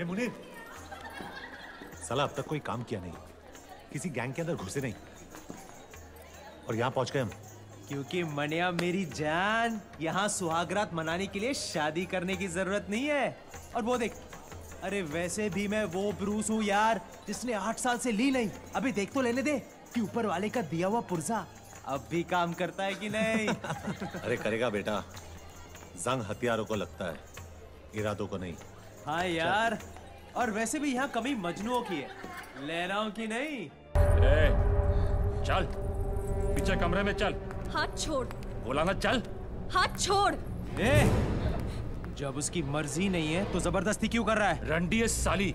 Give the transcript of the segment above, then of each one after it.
ए मुनीर। साला अब तक कोई काम किया नहीं। किसी गैंग के अंदर घुसे नहीं। और यहाँ पहुँच गए हम। क्योंकि मनिया मेरी जान यहाँ सुहागरात मनाने के लिए शादी करने की ज़रूरत नहीं है। और वो देख अरे वैसे भी मैं वो ब्रूस हूँ यार जिसने आठ साल से ली नहीं। अभी देख तो लेने दे कि ऊपर वाले का दिया हुआ पुर्जा। अब भी काम करता है कि नहीं? अरे करेगा बेटा। जंग हथियारों को लगता है इरादों को नहीं। हाँ यार। और वैसे भी यहाँ कमी मजनुओं की है। ले रहा हूँ कि नहीं? ए, चल। पीछे कमरे में चल। हाथ छोड़। बोला ना चल। हाथ छोड़। ए, जब उसकी मर्ज़ी नहीं है तो ज़बरदस्ती क्यों कर रहा है? रंडी है साली।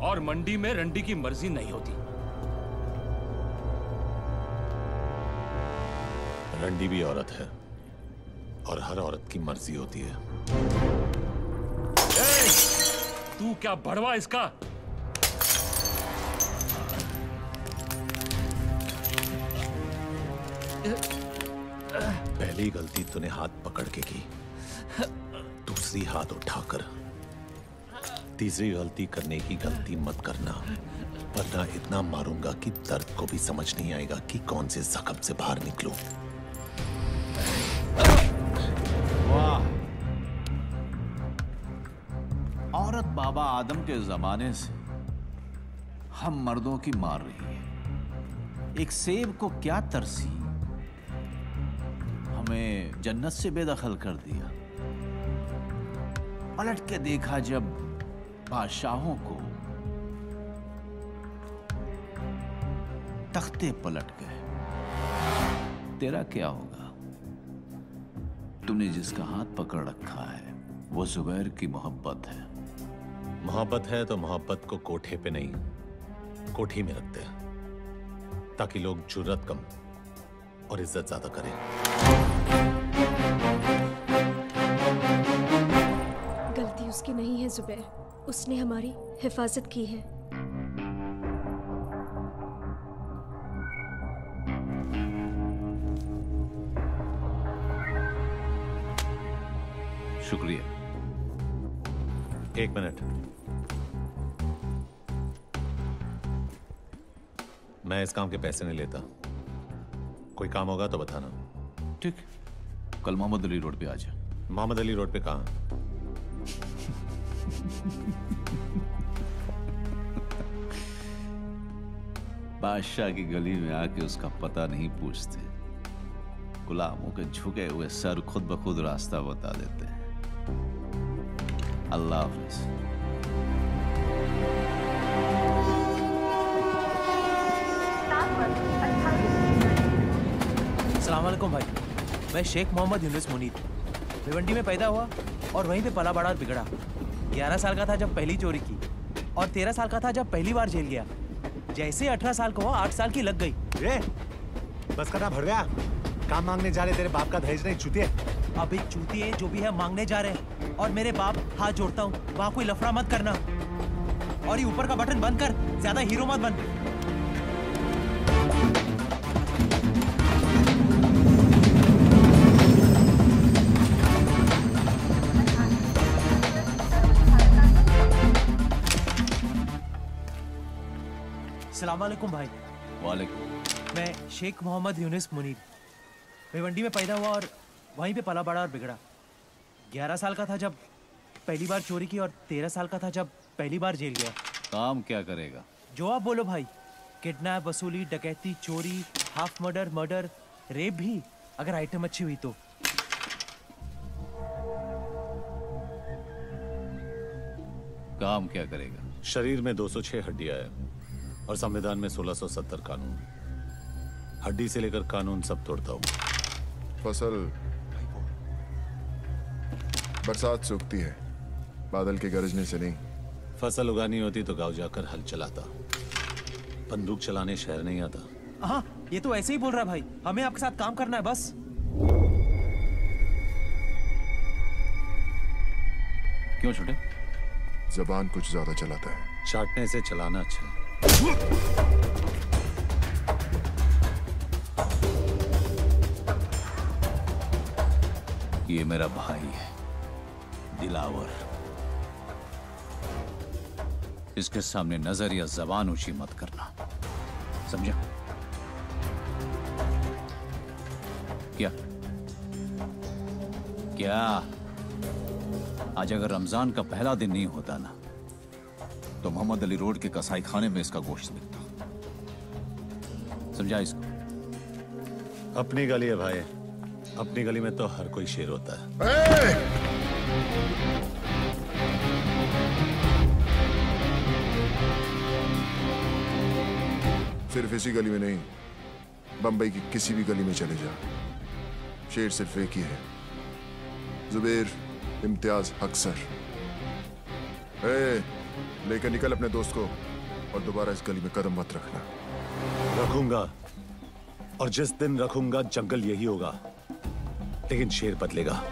और मंडी में रंडी की मर्ज़ी नहीं होती। रंडी भी औरत है। और हर औरत की मर्ज़ी होती है। तू क्या बड़वा इसका? पहली गलती तूने हाथ पकड़ के की। दूसरी हाथ उठाकर। तीसरी गलती करने की गलती मत करना। वरना इतना मारूँगा कि दर्द को भी समझ नहीं आएगा कि कौन से जख्म से बाहर निकलूं। औरत बाबा आदम के जमाने से हम मर्दों की मार रही है। एक सेब को क्या तरसी? हमें जन्नत से बेदखल कर दिया। पलट के देखा जब बादशाहों को तख्ते पलट गए। तेरा क्या होगा? तुमने जिसका हाथ पकड़ रखा है, वो जुबैर की मोहब्बत है। मोहब्बत है तो मोहब्बत को कोठे पे नहीं कोठी में रखते हैं ताकि लोग जुर्रत कम और इज़्ज़त ज़्यादा करें। गलती उसकी नहीं है जुबैर। उसने हमारी हिफाजत की है। शुक्रिया। एक मिनट। मैं इस काम के पैसे नहीं लेता। कोई काम होगा तो बताना। ठीक। कल मोहम्मद अली रोड पे आ जा। मोहम्मद अली रोड पे कहा? बादशाह की गली में आके उसका पता नहीं पूछते। गुलामों के झुके हुए सर खुद ब खुद रास्ता बता देते हैं। अल्लाह हाफिज सलाम वालेकुम भाई। मैं शेख मोहम्मद यूनुस मुनीर भिवंडी में पैदा हुआ और वहीं पे पला बड़ा और बिगड़ा। ग्यारह साल का था जब पहली चोरी की और तेरह साल का था जब पहली बार जेल गया। जैसे अठारह साल का हुआ आठ साल की लग गई। ए, बस करना भर गया काम मांगने जा रहे तेरे बाप का दहेज नहीं छूते अभी चूतिए जो भी है मांगने जा रहे हैं। और मेरे बाप हाथ जोड़ता हूँ वहाँ कोई लफड़ा मत करना। और ये ऊपर का बटन बंद कर ज़्यादा हीरो मत बन। सलाम वालेकुम भाई। वालेकुम। मैं शेख मोहम्मद यूनिस मुनीर। भिवंडी में पैदा हुआ और वहीं पे पला बड़ा और बिगड़ा। ग्यारह साल का था जब पहली बार चोरी की और तेरह साल का था जब पहली बार जेल गया। काम क्या करेगा? जो आप बोलो भाई। किडनैप वसूली डकैती चोरी हाफ़ मर्डर मर्डर रेप भी अगर आइटम अच्छी हुई तो। काम क्या करेगा? शरीर में 206 हड्डियाँ है और संविधान में 1670 कानून। हड्डी से लेकर कानून सब तोड़ता हूँ। फ़सल बरसात सूखती है। बादल के गरजने से नहीं। फ़सल उगानी होती तो गाँव जाकर हल चलाता। बंदूक चलाने शहर नहीं आता। हाँ ये तो ऐसे ही बोल रहा है भाई। हमें आपके साथ काम करना है बस। क्यों छोटे? जबान कुछ ज़्यादा चलाता है। चाटने से चलाना अच्छा है। ये मेरा भाई है। दिलावर। इसके सामने नज़र या जबान ऊँची मत करना। समझा? क्या? क्या? आज अगर रमज़ान का पहला दिन नहीं होता ना तो मोहम्मद अली रोड के कसाई खाने में इसका गोश्त बिकता। समझा इसको? अपनी गली है भाई। अपनी गली में तो हर कोई शेर होता है। सिर्फ़ इसी गली में नहीं, बंबई की किसी भी गली में चले जा। शेर सिर्फ़ एक ही है, जुबेर इम्तियाज़ अक्सर। लेकर निकल अपने दोस्त को और दोबारा इस गली में कदम मत रखना। रखूँगा, और जिस दिन रखूँगा, जंगल यही होगा, लेकिन शेर बदलेगा।